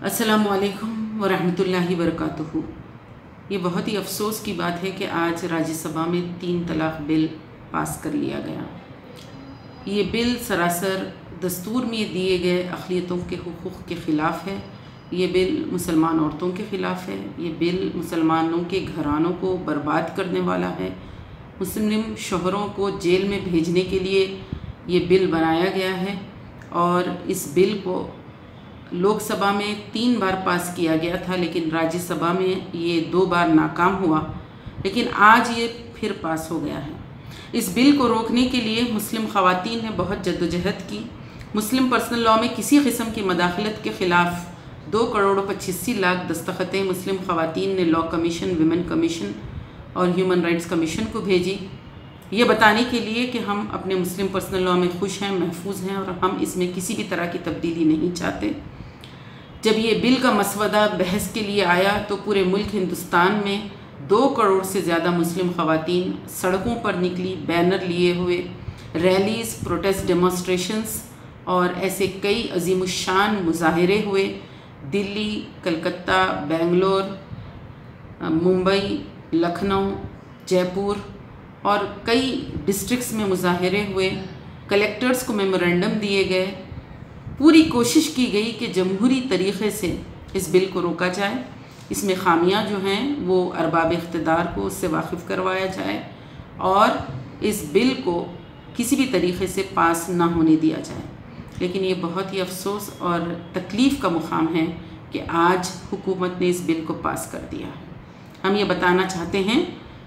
السلام علیکم ورحمۃ اللہ وبرکاتہ۔ یہ بہت ہی افسوس کی بات ہے کہ آج راجیہ سبھا میں تین طلاق بل پاس کر لیا گیا۔ یہ بل سراسر دستور میں دیے گئے اقلیتوں کے حقوق کے خلاف ہے۔ یہ بل مسلمان عورتوں کے خلاف ہے۔ یہ بل مسلمانوں کے گھرانوں کو برباد کرنے والا ہے۔ مسلم شوہروں کو جیل میں بھیجنے کے لیے یہ بل بنایا گیا ہے اور اس بل کو لوک سبھا میں تین بار پاس کیا گیا تھا، لیکن راجیہ سبھا میں یہ دو بار ناکام ہوا، لیکن آج یہ پھر پاس ہو گیا ہے۔ اس بل کو روکنے کے لیے مسلم خواتین نے بہت جد و جہد کی۔ مسلم پرسنل لاء میں کسی قسم کی مداخلت کے خلاف دو کروڑ پچیسی لاکھ دستخطیں مسلم خواتین نے لاء کمیشن، ویمن کمیشن اور ہیومن رائٹس کمیشن کو بھیجی۔ یہ بتانے کے لیے کہ ہم اپنے مسلم پرسنل لاء میں خوش ہیں، محفوظ ہیں اور ہم اس میں کسی بھی طرح کی تبدیلی نہیں چاہتے۔ جب یہ بل کا مسودہ بحث کے لیے آیا تو پورے ملک ہندوستان میں دو کروڑ سے زیادہ مسلم خواتین سڑکوں پر نکلی، بینر لیے ہوئے، ریلیز، پروٹیسٹ ڈیمونسٹریشنز اور ایسے کئی عظیم الشان مظاہرے ہوئے۔ دلی، کلکتہ، بنگلور، ممبئی، لکھنؤ جے پور اور کئی ڈسٹرکس میں مظاہرے ہوئے۔ کلیکٹرز کو میمورینڈم دیے گئے۔ پوری کوشش کی گئی کہ جمہوری طریقے سے اس بل کو روکا جائے۔ اس میں خامیاں جو ہیں وہ ارباب اقتدار کو اس سے واقف کروایا جائے اور اس بل کو کسی بھی طریقے سے پاس نہ ہونے دیا جائے۔ لیکن یہ بہت ہی افسوس اور تکلیف کا مقام ہے کہ آج حکومت نے اس بل کو پاس کر دیا۔ ہم یہ بتانا چاہتے ہیں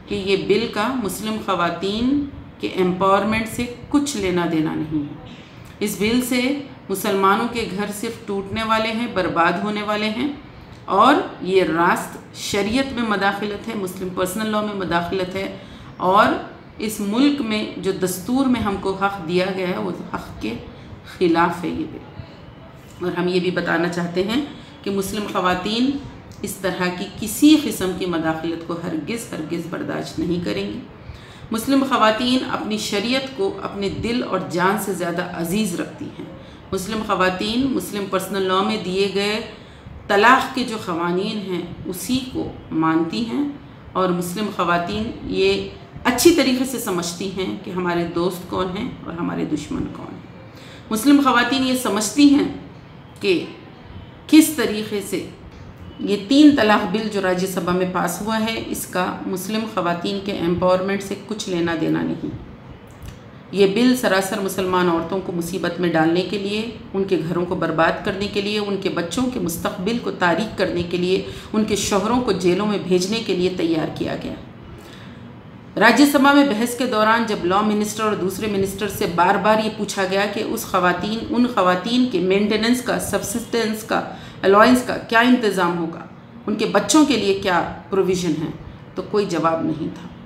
کہ یہ بل کا مسلم خواتین کے امپاورمنٹ سے کچھ لینا دینا نہیں ہے۔ اس بل سے مسلمانوں کے گھر صرف ٹوٹنے والے ہیں، برباد ہونے والے ہیں۔ اور یہ راست شریعت میں مداخلت ہے، مسلم پرسنل لاء میں مداخلت ہے۔ اور اس ملک میں جو دستور میں ہم کو حق دیا گیا ہے، وہ حق کے خلاف ہے یہ بل اور ہم یہ بھی بتانا چاہتے ہیں کہ مسلم خواتین اس طرح کی کسی قسم کی مداخلت کو ہرگز ہرگز برداشت نہیں کریں گی۔ مسلم خواتین اپنی شریعت کو اپنے دل اور جان سے زیادہ عزیز رکھتی ہیں۔ مسلم خواتین مسلم پرسنل لاء میں دیے گئے طلاق کے جو قوانین ہیں، اسی کو مانتی ہیں۔ اور مسلم خواتین یہ اچھی طریقے سے سمجھتی ہیں کہ ہمارے دوست کون ہیں اور ہمارے دشمن کون ہیں۔ مسلم خواتین یہ سمجھتی ہیں کہ کس طریقے سے یہ تین طلاق بل جو راجیہ سبھا میں پاس ہوا ہے، اس کا مسلم خواتین کے امپاورمنٹ سے کچھ لینا دینا نہیں۔ یہ بل سراسر مسلمان عورتوں کو مصیبت میں ڈالنے کے لیے، ان کے گھروں کو برباد کرنے کے لیے، ان کے بچوں کے مستقبل کو تاریخ کرنے کے لیے، ان کے شوہروں کو جیلوں میں بھیجنے کے لیے تیار کیا گیا۔ راجیہ سبھا میں بحث کے دوران جب لاء منسٹر اور دوسرے منسٹر سے بار بار یہ پوچھا گیا کہ اس خواتین، ان خواتین کے مینٹیننس کا سبسسٹنس کا الوائنس کا کیا انتظام ہوگا؟ ان کے بچوں کے لیے کیا پروویژن ہے؟ تو کوئی جواب نہیں تھا۔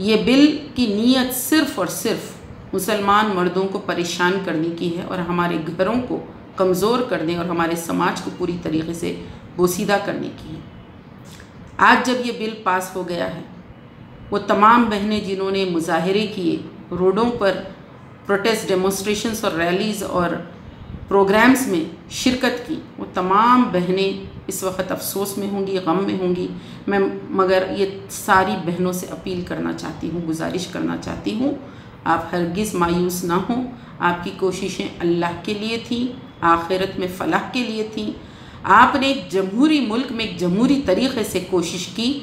یہ بل کی نیت صرف اور صرف مسلمان مردوں کو پریشان کرنے کی ہے اور ہمارے گھروں کو کمزور کرنے اور ہمارے سماج کو پوری طریقے سے بوسیدہ کرنے کی ہے۔ آج جب یہ بل پاس ہو گیا ہے، وہ تمام بہنیں جنہوں نے مظاہرے کیے، روڈوں پر پروٹیسٹ ڈیمونسٹریشنز اور ریلیز اور پروگرامز میں شرکت کی۔ وہ تمام بہنیں اس وقت افسوس میں ہوں گی، غم میں ہوں گی۔ میں مگر یہ ساری بہنوں سے اپیل کرنا چاہتی ہوں، گزارش کرنا چاہتی ہوں، آپ ہرگز مایوس نہ ہوں۔ آپ کی کوششیں اللہ کے لیے تھیں، آخرت میں فلاح کے لیے تھیں۔ آپ نے ایک جمہوری ملک میں ایک جمہوری طریقے سے کوشش کی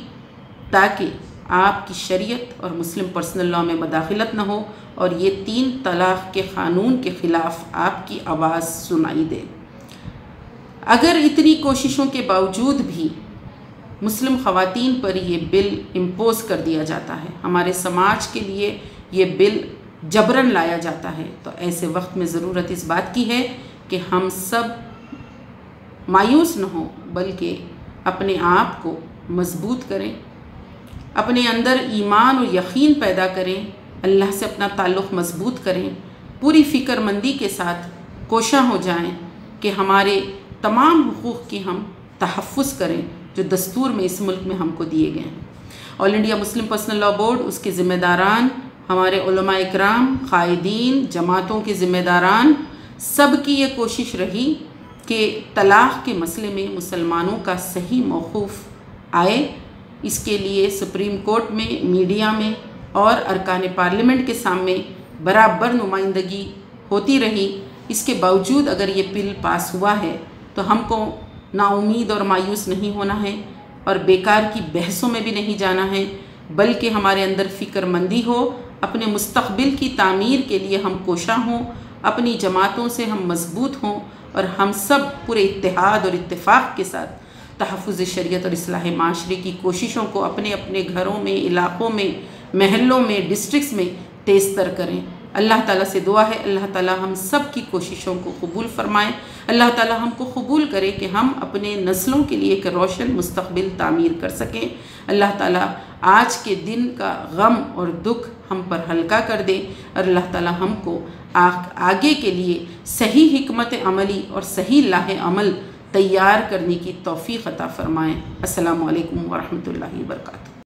تاکہ آپ کی شریعت اور مسلم پرسنل لاء میں مداخلت نہ ہو اور یہ تین طلاق کے قانون کے خلاف آپ کی آواز سنائی دے۔ اگر اتنی کوششوں کے باوجود بھی مسلم خواتین پر یہ بل امپوز کر دیا جاتا ہے، ہمارے سماج کے لیے یہ بل جبرن لایا جاتا ہے۔ تو ایسے وقت میں ضرورت اس بات کی ہے کہ ہم سب مایوس نہ ہوں، بلکہ اپنے آپ کو مضبوط کریں۔ اپنے اندر ایمان و یقین پیدا کریں، اللہ سے اپنا تعلق مضبوط کریں، پوری فکر مندی کے ساتھ کوشاں ہو جائیں کہ ہمارے تمام حقوق کی ہم تحفظ کریں جو دستور میں اس ملک میں ہم کو دیے گئے ہیں۔ All India Muslim personal law board, اس کے ذمہ داران ہمارے علماء اکرام، قائدین، جماعتوں کے ذمہ داران، سب کی یہ کوشش رہی کہ طلاق کے مسئلے میں مسلمانوں کا صحیح موقوف آئے۔ اس کے لیے سپریم کورٹ میں، میڈیا میں اور ارکان پارلیمنٹ کے سامنے برابر نمائندگی ہوتی رہی۔ اس کے باوجود اگر یہ بل پاس ہوا ہے تو ہم کو نا امید اور مایوس نہیں ہونا ہے اور بیکار کی بحثوں میں بھی نہیں جانا ہے، بلکہ ہمارے اندر فکر مندی ہو، اپنے مستقبل کی تعمیر کے لیے ہم کوشاں ہوں، اپنی جماعتوں سے ہم مضبوط ہوں اور ہم سب پورے اتحاد اور اتفاق کے ساتھ تحفظ شریعت اور اصلاح معاشرے کی کوششوں کو اپنے اپنے گھروں میں، علاقوں میں، محلوں میں ڈسٹرکس میں تیز تر کریں۔ اللہ تعالیٰ سے دعا ہے، اللہ تعالیٰ ہم سب کی کوششوں کو قبول فرمائیں اللہ تعالیٰ ہم کو قبول کرے کہ ہم اپنے نسلوں کے لیے ایک روشن، مستقبل تعمیر کر سکیں۔ اللہ تعالیٰ آج کے دن کا غم اور دکھ ہم پر ہلکا کر دے۔ اور اللہ تعالیٰ ہم کو آگے کے لیے صحیح حکمت عملی اور صحیح لاہ عمل تیار کرنے کی توفیق عطا فرمائیں السلام علیکم ورحمۃ اللہ وبرکاتہ۔